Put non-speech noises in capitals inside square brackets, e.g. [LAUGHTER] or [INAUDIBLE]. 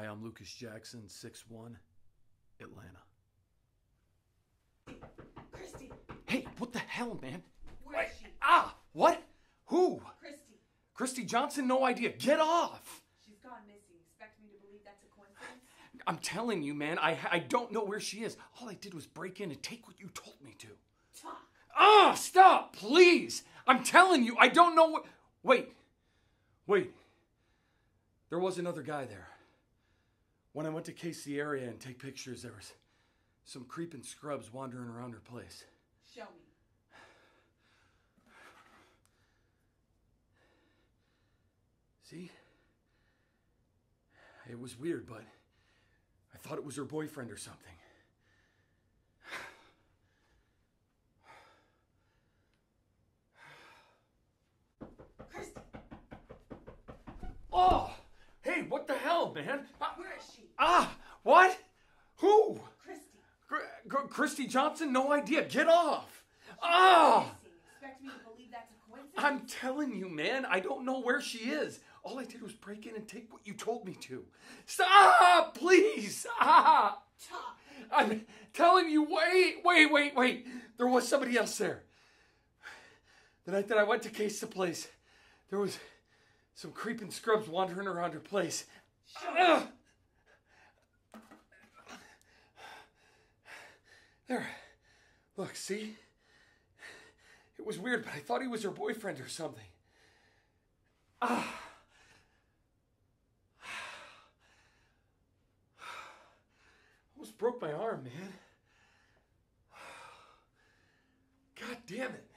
Hi, I'm Lucas Jackson, 6'1, Atlanta. Christy, Hey, what the hell, man? where is she? Ah, what? Who? Christy, Christy Johnson? No idea. Get off! she's gone missing. Expect me to believe that's a coincidence? I'm telling you, man, I, I don't know where she is. All I did was break in and take what you told me to. Talk. Ah, stop, please! I'm telling you, I don't know what. Wait, wait. There was another guy there. When I went to case the area and take pictures, there was some creeping scrubs wandering around her place. Show me. See? It was weird, but I thought it was her boyfriend or something. Christy, Oh! Hey, what the hell, man? Ah, where is she? Ah! What? Who? Christy, Gr- Gr- Christy Johnson? No idea. Get off! Ah! Expect me to believe that's a coincidence? I'm telling you, man, I don't know where she is. All I did was break in and take what you told me to. Stop, please! Stop! I'm telling you, wait, wait, wait, wait. There was somebody else there. The night that I went to case the place, there was some creeping scrubs wandering around her place. Me. Ugh. There. Look, see? It was weird, but I thought he was her boyfriend or something. Ah. [SIGHS] Almost broke my arm, man. [SIGHS] God damn it.